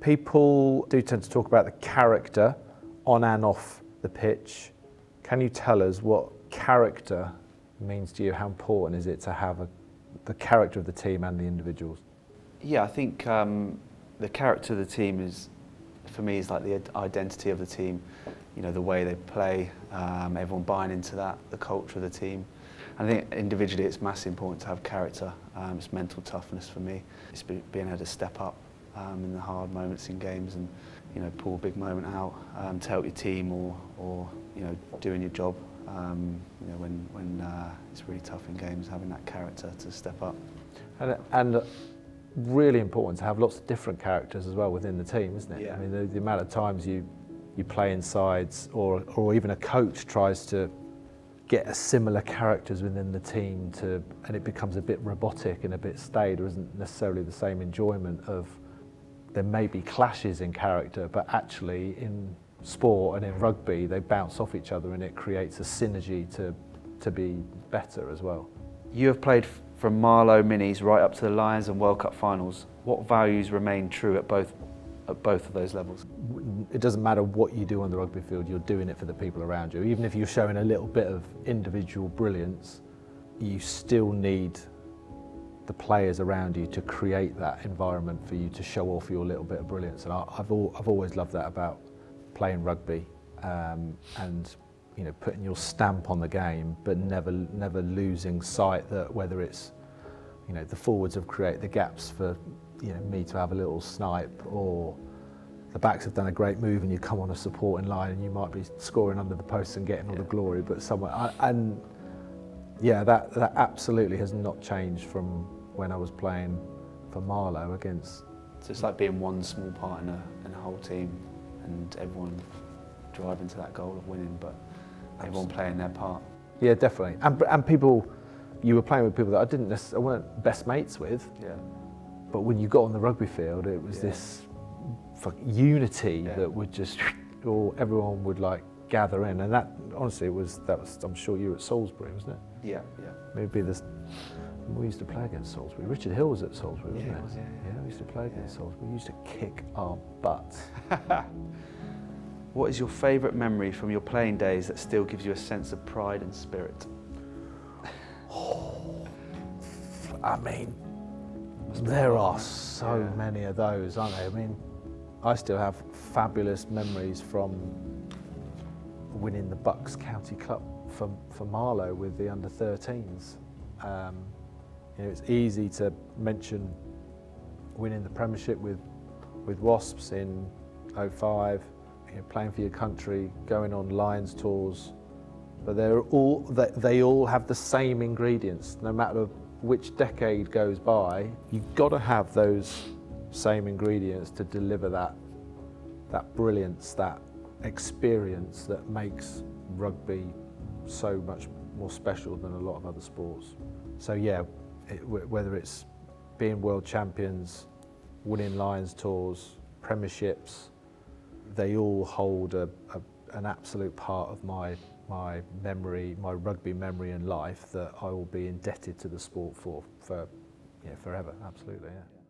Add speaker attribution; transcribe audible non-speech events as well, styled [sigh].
Speaker 1: People do tend to talk about the character on and off the pitch. Can you tell us what character means to you? How important is it to have a, the character of the team and the individuals?
Speaker 2: Yeah, I think um, the character of the team is, for me, is like the identity of the team. You know, the way they play, um, everyone buying into that, the culture of the team. I think individually it's massively important to have character. Um, it's mental toughness for me. It's being able to step up um, in the hard moments in games and you know pull a big moment out um, to help your team or, or you know doing your job. Um, you know when when uh, it's really tough in games, having that character to step up.
Speaker 1: And, and really important to have lots of different characters as well within the team, isn't it?
Speaker 2: Yeah.
Speaker 1: I mean the, the amount of times you you play in sides or or even a coach tries to get a similar characters within the team to and it becomes a bit robotic and a bit staid or isn't necessarily the same enjoyment of there may be clashes in character but actually in sport and in rugby they bounce off each other and it creates a synergy to to be better as well.
Speaker 2: You have played from Marlow minis right up to the Lions and World Cup finals. What values remain true at both at both of those levels?
Speaker 1: It doesn't matter what you do on the rugby field, you're doing it for the people around you. Even if you're showing a little bit of individual brilliance, you still need the players around you to create that environment for you to show off your little bit of brilliance. And I, have al I've always loved that about playing rugby um, and you know putting your stamp on the game, but never never losing sight that whether it's you know the forwards have created the gaps for you know, me to have a little snipe or the backs have done a great move and you come on a supporting line and you might be scoring under the posts and getting all the glory, but somewhere, and yeah, that, that absolutely has not changed from when I was playing for Marlow against.
Speaker 2: So it's like being one small part in a, in a whole team and everyone driving to that goal of winning, but everyone playing their part.
Speaker 1: Yeah, definitely. And, and people, you were playing with people that I didn't necessarily, I weren't best mates with.
Speaker 2: Yeah.
Speaker 1: But when you got on the rugby field, it was yeah. this unity yeah. that would just, or everyone would like gather in, and that honestly was that was. I'm sure you were at Salisbury, wasn't it?
Speaker 2: Yeah, yeah.
Speaker 1: Maybe this. We used to play against Salisbury. Richard Hill was at Salisbury, wasn't
Speaker 2: yeah,
Speaker 1: it?
Speaker 2: Was, yeah,
Speaker 1: yeah. yeah, we used to play against Salisbury. We used to kick our butts. [laughs]
Speaker 2: what is your favourite memory from your playing days that still gives you a sense of pride and spirit? [sighs]
Speaker 1: I mean, there are so many of those, aren't there? I mean, I still have fabulous memories from winning the Bucks County Cup for, for Marlow with the under 13s. Um, you know, it's easy to mention winning the Premiership with, with Wasps in 05, you know, playing for your country, going on Lions tours, but they're all, they, they all have the same ingredients, no matter which decade goes by, you've got to have those same ingredients to deliver that, that brilliance, that experience that makes rugby so much more special than a lot of other sports. So yeah, it, whether it's being world champions, winning Lions tours, premierships, they all hold a, a, an absolute part of my my memory, my rugby memory and life that I will be indebted to the sport for, for yeah, forever, absolutely, yeah.